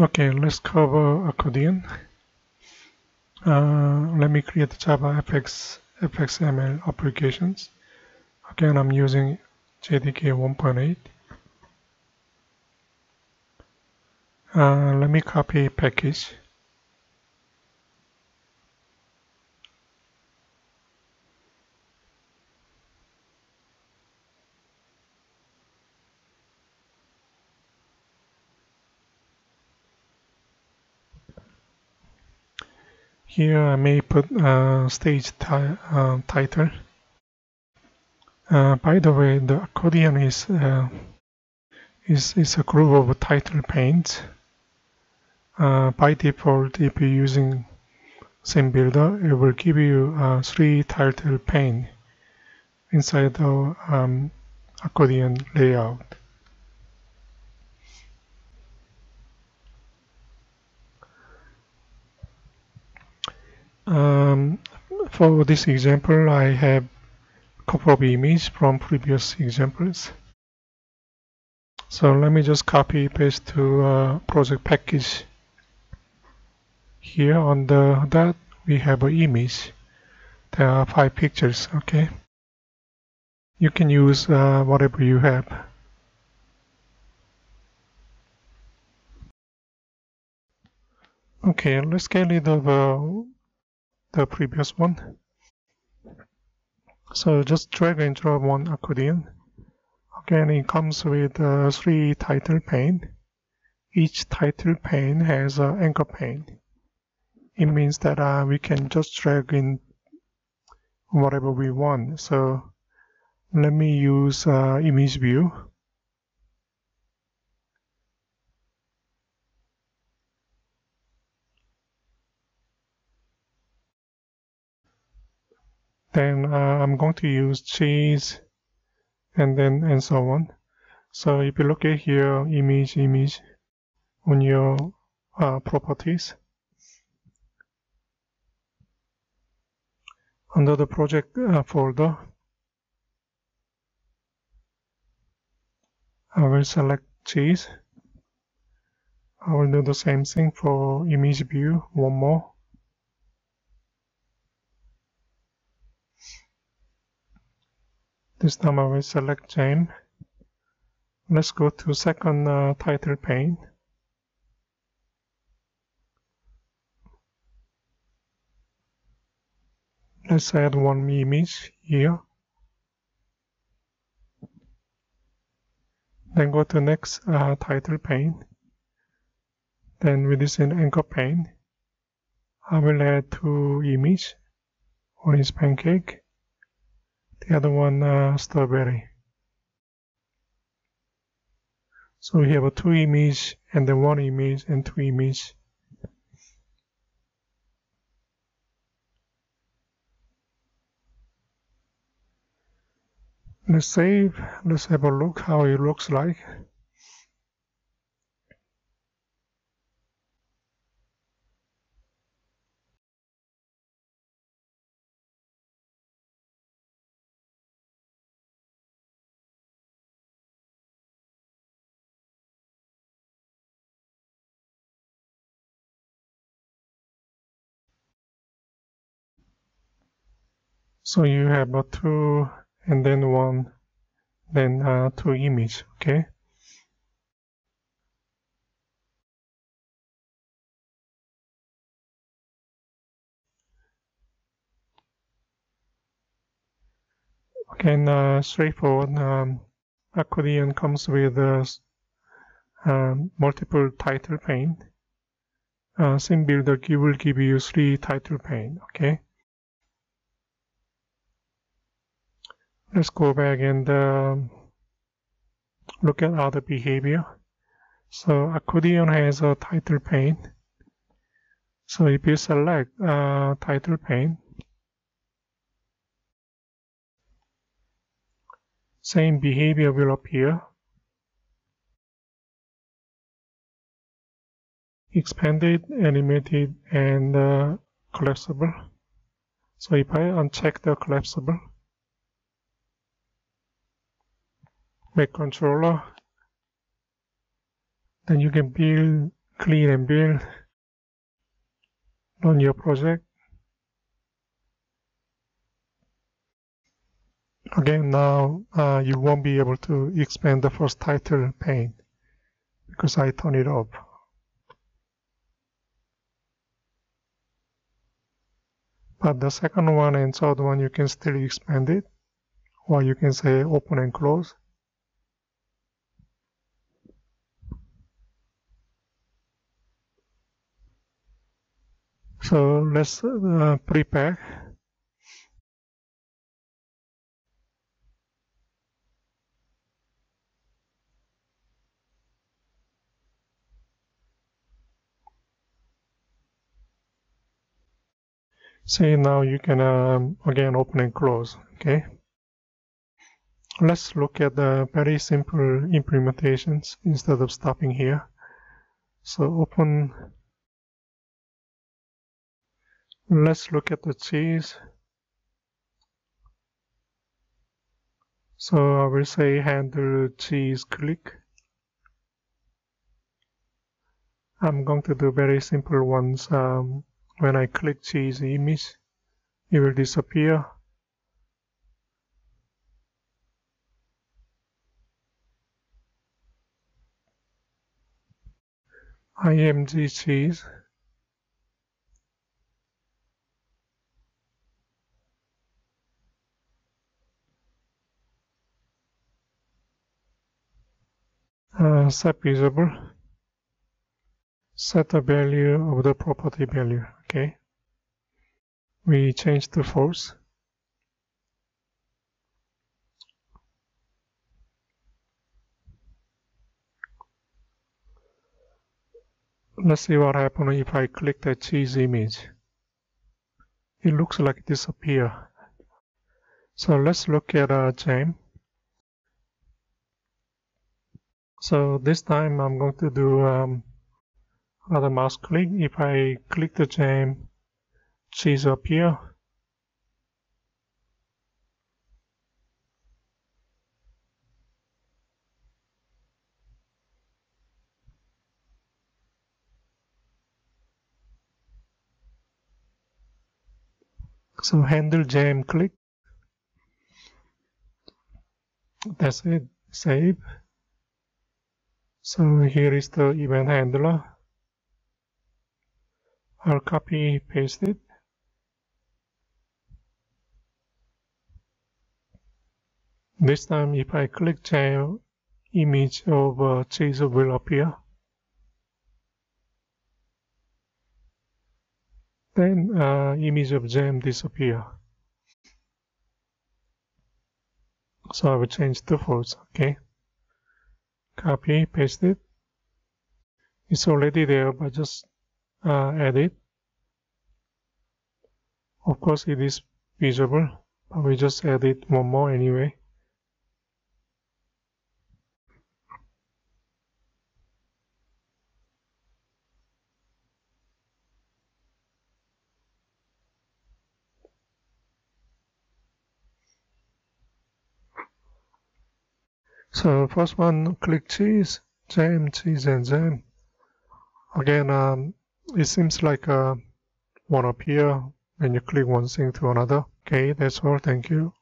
Okay, let's cover accordion. Uh, let me create Java FX, FXML applications. Again, I'm using JDK 1.8. Uh, let me copy package. Here I may put uh, stage uh, title. Uh, by the way, the accordion is, uh, is, is a group of title panes. Uh, by default, if you're using Scene Builder, it will give you uh, three title pane inside the um, accordion layout. Um, for this example, I have a couple of images from previous examples. So let me just copy paste to uh, project package. Here on the that we have an image. There are five pictures. Okay. You can use uh, whatever you have. Okay, let's get rid of uh, the previous one. So just drag and drop one accordion. Again, it comes with uh, three title pane. Each title pane has an anchor pane. It means that uh, we can just drag in whatever we want. So let me use uh, image view. Then uh, I'm going to use cheese and then and so on. So if you look at here, image, image on your uh, properties, under the project uh, folder, I will select cheese. I will do the same thing for image view, one more. This time I will select Jam. Let's go to second uh, title pane. Let's add one image here. Then go to next uh, title pane. Then with this in anchor pane, I will add two image, is pancake, the other one uh, strawberry. So we have a two image and then one image and two image. Let's save. Let's have a look how it looks like. So you have a two and then one, then uh, two image, okay? Again, uh, straightforward. Um, accordion comes with uh, um, multiple title pane. Uh, Scene Builder will give you three title pane, okay? Let's go back and uh, look at other behavior. So accordion has a title pane. So if you select uh, title pane, same behavior will appear. Expanded, animated, and uh, collapsible. So if I uncheck the collapsible, make controller. Then you can build clean and build on your project. Again now uh, you won't be able to expand the first title pane because I turn it off. But the second one and third one you can still expand it or you can say open and close so let's uh, prepare. See now you can um, again open and close okay? Let's look at the very simple implementations instead of stopping here. So open let's look at the cheese. So I will say handle cheese click. I'm going to do very simple ones. Um, when I click cheese image it will disappear. IMG cheese uh, set visible set the value of the property value okay. We change to false let's see what happens if I click the cheese image. It looks like it disappear. So let's look at a gem so this time I'm going to do um, another mouse click. If I click the gem, cheese up here. So handle jam click. That's it. Save. So here is the event handler. I'll copy paste it. This time if I click gem image of uh, will appear. Then uh, image of gem disappear. So I will change the false okay copy paste it it's already there but just uh, it. of course it is visible but we just add it one more anyway So first one, click cheese, jam, cheese and jam. Again, um, it seems like uh, one appear when you click one thing to another. Okay, that's all. Thank you.